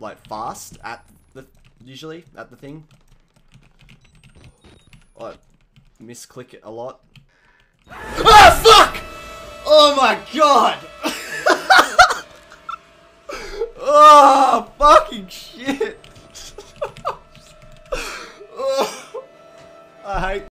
like fast at the usually at the thing. I misclick it a lot. Ah fuck! Oh my god! oh fucking shit! oh, I hate